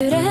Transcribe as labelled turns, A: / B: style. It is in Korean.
A: 그래.